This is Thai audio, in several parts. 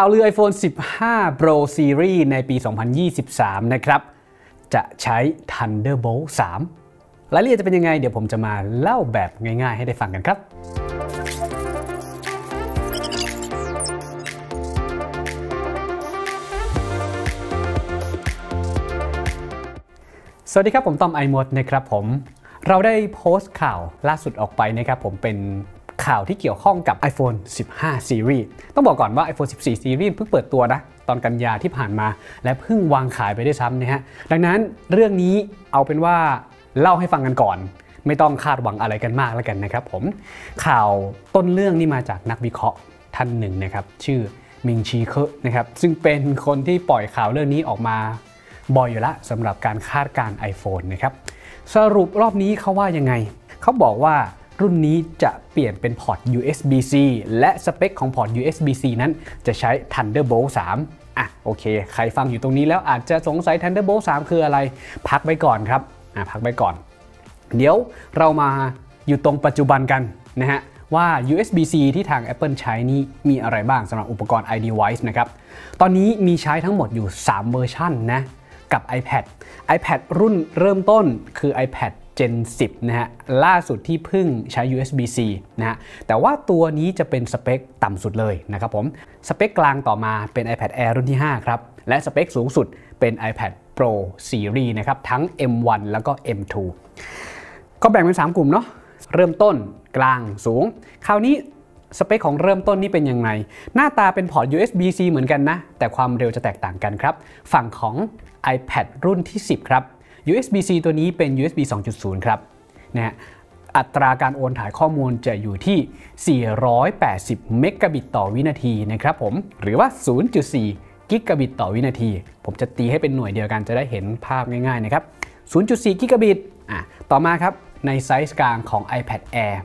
ข่าวลือ iPhone 15 Pro Series ในปี 2023 นะครับ จะใช้ Thunderbolt 3 รายละเอียดจะเป็นยังไง เดี๋ยวผมจะมาเล่าแบบง่าย ๆ ให้ได้ฟังกันครับ สวัสดีครับ ผมต้อมไอมดนะครับผม เราได้โพสต์ข่าวล่าสุดออกไปนะครับผมเป็น ข่าวที่เกี่ยวข้องกับ iPhone 15 Series ต้องบอกก่อนว่า iPhone 14 Series เพิ่งเปิดตัวนะตอนกันยาที่ผ่านมา และเพิ่งวางขายไปได้วยซ้ำนะฮะดังนั้นเรื่องนี้เอาเป็นว่าเล่าให้ฟังกันก่อน ไม่ต้องคาดหวังอะไรกันมากแล้วกันนะครับผมข่าวต้นเรื่องนี่มาจากนักวิเคราะห์ท่านหนึ่งนะครับ ชื่อมิงชีเคนะครับซึ่งเป็นคนที่ปล่อยข่าวเรื่องนี้ออกมาบ่อยอยู่ละสำหรับการคาดการ iPhone นะครับสรุปรอบนี้เขาว่ายังไง เขาบอกว่า รุ่นนี้จะเปลี่ยนเป็นพอร์ต USB-C และสเปคของพอร์ต USB-C นั้นจะใช้ Thunderbolt 3 อะโอเค ใครฟังอยู่ตรงนี้แล้วอาจจะสงสัย Thunderbolt 3 คืออะไร พักไปก่อนครับ อะพักไปก่อน เดี๋ยวเรามาอยู่ตรงปัจจุบันกันนะฮะว่า USB-C ที่ทาง Apple ใช้นี่มีอะไรบ้างสำหรับอุปกรณ์ iDevice นะครับ ตอนนี้มีใช้ทั้งหมดอยู่ 3 เวอร์ชันนะ กับ iPad iPad รุ่นเริ่มต้นคือ iPad Gen 10 นะฮะ ล่าสุดที่เพิ่งใช้ USB-C นะฮะ แต่ว่าตัวนี้จะเป็นสเปคต่ำสุดเลยนะครับผม สเปคกลางต่อมาเป็น iPad Air รุ่นที่ 5 ครับ และสเปคสูงสุดเป็น iPad Pro Series นะครับ ทั้ง M1 แล้วก็ M2 ก็แบ่งเป็น 3 กลุ่มเนาะ เริ่มต้นกลางสูง คราวนี้สเปคของเริ่มต้นนี่เป็นยังไง หน้าตาเป็นพอร์ต USB-C เหมือนกันนะ แต่ความเร็วจะแตกต่างกันครับ ฝั่งของ iPad รุ่นที่ 10 ครับ USB-C ตัวนี้เป็น USB 2.0 ครับนะฮะอัตราการโอนถ่ายข้อมูลจะอยู่ที่ 480 เมกะบิตต่อวินาทีนะครับผม หรือว่า 0.4 กิกะบิตต่อวินาที ผมจะตีให้เป็นหน่วยเดียวกันจะได้เห็นภาพง่ายๆนะครับ 0.4 กิกะบิตอะต่อมาครับ ในไซส์กลางของ iPad Air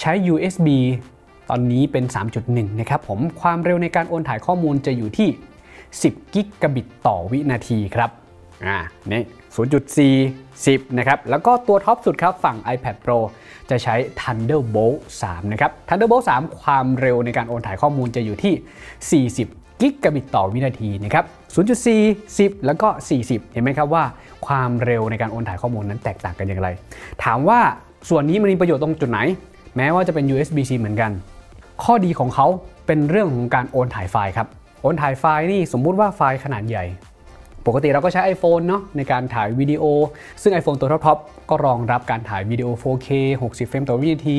ใช้ USB ตอนนี้เป็น 3.1 นะครับผม ความเร็วในการโอนถ่ายข้อมูลจะอยู่ที่ 10 กิกะบิตต่อวินาทีครับ อ่านี่0.4 10 นะครับ แล้วก็ตัวท็อปสุดครับ ฝั่ง iPad Pro จะใช้ Thunderbolt 3 นะครับ Thunderbolt 3 ความเร็วในการโอนถ่ายข้อมูลจะอยู่ที่ 40กิกะบิตต่อวินาทีนะครับ 0.4 10 แล้วก็ 40 เห็นไหมครับว่าความเร็วในการโอนถ่ายข้อมูลนั้นแตกต่างกันอย่างไร ถามว่าส่วนนี้มันมีประโยชน์ตรงจุดไหน แม้ว่าจะเป็น USB-C เหมือนกัน ข้อดีของเขาเป็นเรื่องของการโอนถ่ายไฟล์ครับ โอนถ่ายไฟล์นี่สมมุติว่าไฟล์ขนาดใหญ่ ปกติเราก็ใช้ iPhone เนาะในการถ่ายวิดีโอ ซึ่ง iPhone ตัวท็อปๆก็รองรับการถ่ายวิดีโอ 4K 60 เฟรมต่อวินาที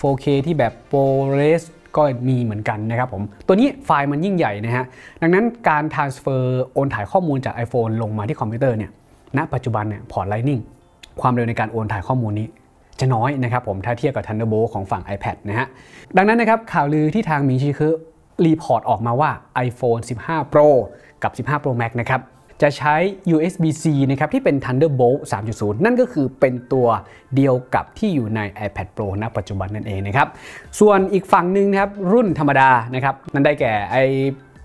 4K ที่แบบ ProRes ก็มีเหมือนกันนะครับผม ตัวนี้ไฟล์มันยิ่งใหญ่นะฮะ ดังนั้นการ transfer โอนถ่ายข้อมูลจาก iPhone ลงมาที่คอมพิวเตอร์เนี่ย ณ ปัจจุบันเนี่ย พอร์ต Lightning ความเร็วในการโอนถ่ายข้อมูลนี้จะน้อยนะครับผม ถ้าเทียบกับ Thunderbolt ของฝั่ง iPad นะฮะ ดังนั้นนะครับข่าวลือที่ทาง Ming-Chi Kuo report ออกมาว่า iPhone 15 Pro กับ 15 Pro Max นะครับ จะใช้ USB-C นะครับที่เป็น Thunderbolt 3.0 นั่นก็คือเป็นตัวเดียวกับที่อยู่ใน iPad Pro ณ ปัจจุบันนั่นเองนะครับ ส่วนอีกฝั่งหนึ่งนะครับรุ่นธรรมดานะครับนั่นได้แก่ไ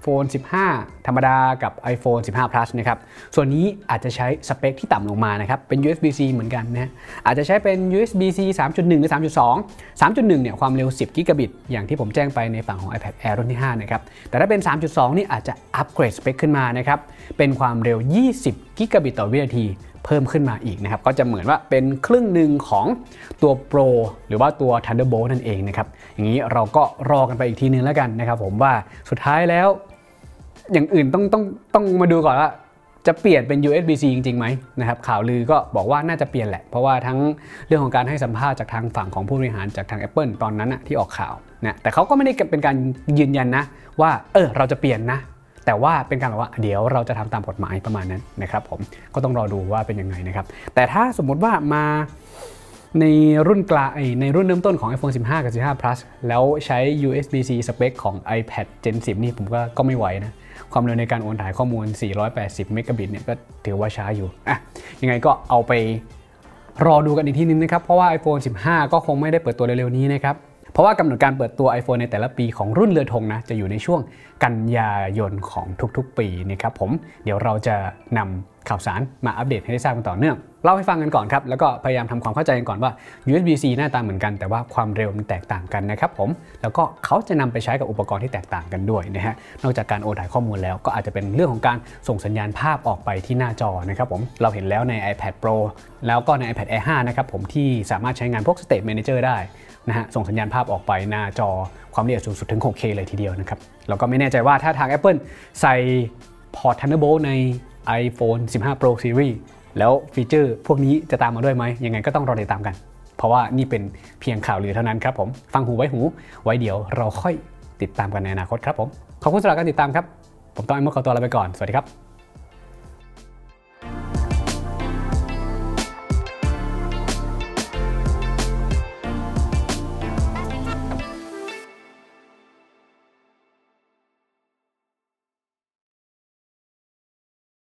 iPhone 15 ธรรมดากับ iPhone 15 Plus นะครับ ส่วนนี้อาจจะใช้สเปคที่ต่ำลงมานะครับ เป็น USB-C เหมือนกันนะอาจจะใช้เป็น USB-C 3.1 หรือ 3.2 3.1 เนี่ย ความเร็ว 10 กิกะบิต อย่างที่ผมแจ้งไปในฝั่งของ iPad Air รุ่นที่ 5 นะครับ แต่ถ้าเป็น 3.2 นี่อาจจะอัปเกรดสเปคขึ้นมานะครับ เป็นความเร็ว 20 กิกะบิตต่อวินาทีเพิ่มขึ้นมาอีกนะครับ ก็จะเหมือนว่าเป็นครึ่งหนึ่งของตัว Pro หรือว่าตัว Thunderbolt นั่นเองนะครับ อย่างนี้เราก็รอกันไปอีกทีนึงแล้วกันนะครับผมว่าสุดท้ายแล้ว อย่างอื่นต้องต้องต้องมาดูก่อนว่าจะเปลี่ยนเป็น USB-C จริงๆไหมนะครับข่าวลือก็บอกว่าน่าจะเปลี่ยนแหละ เพราะว่าทั้งเรื่องของการให้สัมภาษณ์จากทางฝั่งของผู้บริหารจากทาง Apple ตอนนั้นนะที่ออกข่าวนะแต่เขาก็ไม่ได้เป็นการยืนยันนะ ว่าเออเราจะเปลี่ยนนะ แต่ว่าเป็นการบอกว่าเดี๋ยวเราจะทำตามกฎหมายประมาณนั้นนะครับผมก็ต้องรอดูว่าเป็นยังไงนะครับ แต่ถ้าสมมุติว่ามา ในรุ่นกลางในรุ่นเริ่มต้นของ iPhone 15 กับ 15 Plus แล้วใช้ USB-C สเปคของ iPad Gen 10 นี่ผมก็ก็ไม่ไหวนะ ความเร็วในการโอนถ่ายข้อมูล 480 เมกะบิตเนี่ยก็ถือว่าช้าอยู่อะยังไงก็เอาไปรอดูกันอีกทีนึงนะครับ เพราะว่า iPhone 15 ก็คงไม่ได้เปิดตัวเร็วๆนี้นะครับ เพราะว่ากำหนดการเปิดตัว iPhone ในแต่ละปีของรุ่นเรือธงนะ จะอยู่ในช่วงกันยายนของทุกๆ ปีนะครับผม เดี๋ยวเราจะนำ ข่าวสารมาอัปเดตให้ได้ทราบกันต่อเนื่องเล่าให้ฟังกันก่อนครับ แล้วก็พยายามทำความเข้าใจกันก่อนว่า USB-C หน้าตาเหมือนกัน แต่ว่าความเร็วมันแตกต่างกันนะครับผม แล้วก็เขาจะนำไปใช้กับอุปกรณ์ที่แตกต่างกันด้วยนะฮะ นอกจากการโอนถ่ายข้อมูลแล้วก็อาจจะเป็นเรื่องของการส่งสัญญาณภาพออกไปที่หน้าจอนะครับผม เราเห็นแล้วใน iPad Pro แล้วก็ใน iPad Air 5 นะครับผมที่สามารถใช้งานพวก State Manager ได้นะฮะ ส่งสัญญาณภาพออกไปหน้าจอความละเอียดสูงสุดถึง 6K เลยทีเดียวนะครับเราก็ไม่แน่ใจว่าถ้าทาง Apple ใส่พอร์ต Thunderbolt ใน iPhone 15 Pro Series แล้วฟีเจอร์พวกนี้จะตามมาด้วยไหมยังไงก็ต้องรอติดตามกัน เพราะว่านี่เป็นเพียงข่าวลือเท่านั้นครับผม ฟังหูไว้หู ไว้เดี๋ยวเราค่อยติดตามกันในอนาคตครับผม ขอบคุณสำหรับการติดตามครับ ผมต้องไอ้มดขอตัวลาไปก่อน สวัสดีครับ